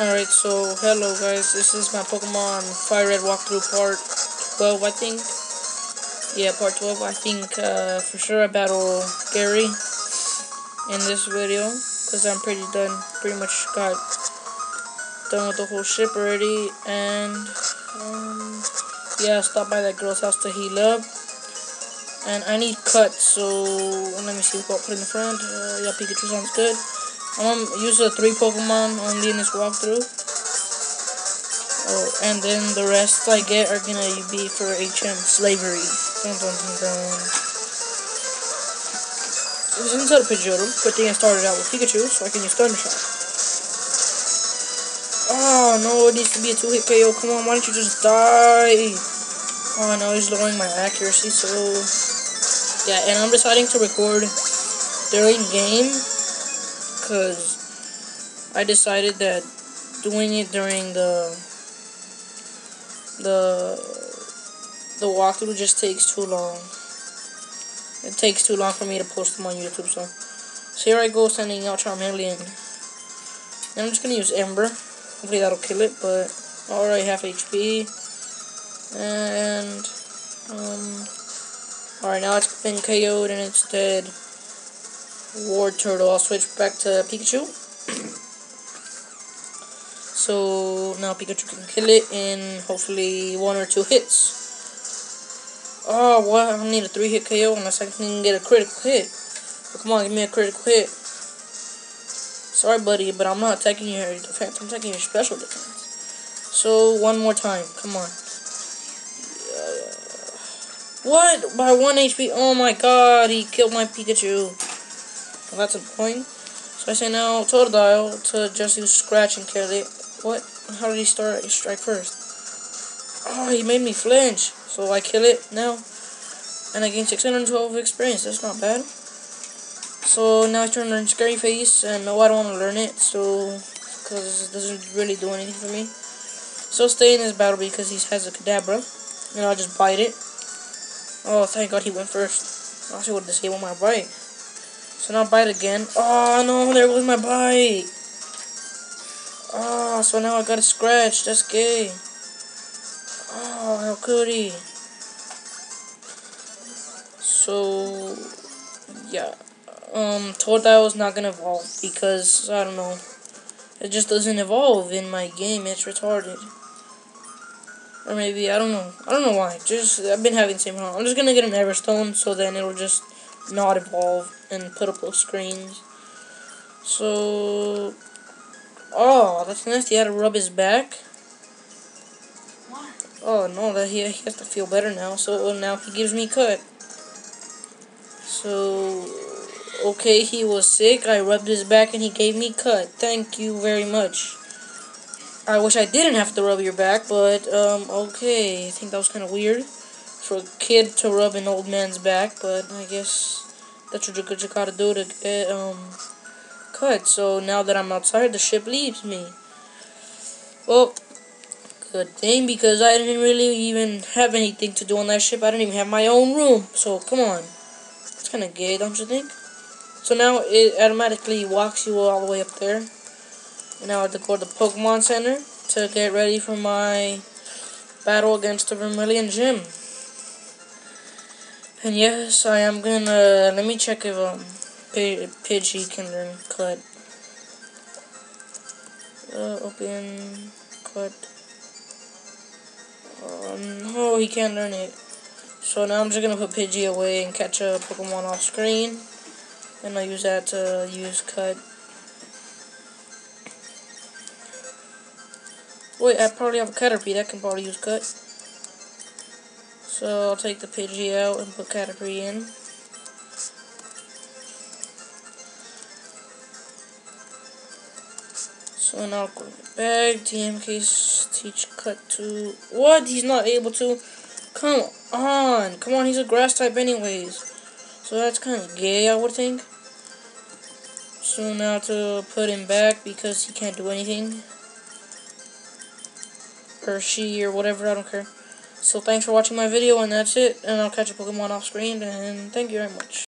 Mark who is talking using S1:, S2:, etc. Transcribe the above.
S1: Alright, so hello guys, this is my Pokemon Fire Red walkthrough part 12, I think. Yeah, part 12. I think uh, for sure I battle Gary in this video because I'm pretty done, pretty much got done with the whole ship already. And um, yeah, stop by that girl's house to heal up. And I need cut, so let me see what I'll put in the front. Uh, yeah, Pikachu sounds good. I'm gonna use the three Pokemon only in this walkthrough. Oh, and then the rest I get are gonna be for HM slavery. Dun, dun, dun, dun. Inside a Pidgeotto. Good thing I started out with Pikachu, so I can use Thunder Shock. Oh no, it needs to be a two-hit KO. Come on, why don't you just die? Oh no, he's lowering my accuracy, so yeah. And I'm deciding to record during game because I decided that doing it during the the the walkthrough just takes too long. It takes too long for me to post them on YouTube, so so here I go sending out Charmeleon. And I'm just gonna use Ember. Hopefully that'll kill it, but already half HP. And um Alright now it's been KO'd and it's dead. Wartortle. I'll switch back to Pikachu. so now Pikachu can kill it in hopefully one or two hits. Oh, what? I need a three hit KO unless I can get a critical hit. But come on, give me a critical hit. Sorry, buddy, but I'm not attacking your defense. I'm attacking your special defense. So, one more time. Come on. What? By one HP? Oh my god, he killed my Pikachu. Well, that's a point. So I say now Totodile to just use Scratch and kill it. What? How did he start strike first? Oh, he made me flinch. So I kill it now. And I gain 612 experience. That's not bad. So now I turn to Scary Face. And no, I don't want to learn it. So, because it doesn't really do anything for me. So stay in this battle because he has a Kadabra. And I'll just bite it. Oh, thank God he went first. I should have disabled my bite. So now bite again. Oh no, there goes my bite. Oh, so now I got a scratch. That's gay. Oh, how could he? So, yeah. Um, Totodile is not gonna evolve because, I don't know. It just doesn't evolve in my game. It's retarded. Or maybe, I don't know. I don't know why. Just, I've been having the same problem. I'm just gonna get an Everstone so then it'll just not evolve and put up those screens. So, oh, that's nice. He had to rub his back. Oh no, that he, he has to feel better now. So now he gives me cut. So, okay, he was sick. I rubbed his back and he gave me cut. Thank you very much. I wish I didn't have to rub your back, but um, okay. I think that was kind of weird for a kid to rub an old man's back, but I guess that's what you gotta do to get um cut. So now that I'm outside, the ship leaves me. Well, good thing because I didn't really even have anything to do on that ship. I didn't even have my own room. So come on, it's kind of gay, don't you think? So now it automatically walks you all the way up there. And now I have to go to the Pokemon Center to get ready for my battle against the Vermilion Gym. And yes, I am gonna, let me check if um, Pidgey can learn Cut. Uh, open, Cut. Oh no, he can't learn it. So now I'm just gonna put Pidgey away and catch a Pokemon off screen. And I'll use that to use Cut. Wait, I probably have a Caterpie that can probably use Cut. So I'll take the Pidgey out and put Caterpie in. So now go back. TMK teach Cut to... What? He's not able to? Come on. Come on, he's a grass type anyways. So that's kind of gay, I would think. So now to put him back because he can't do anything or she or whatever, I don't care. So thanks for watching my video, and that's it, and I'll catch a Pokemon off screen, and thank you very much.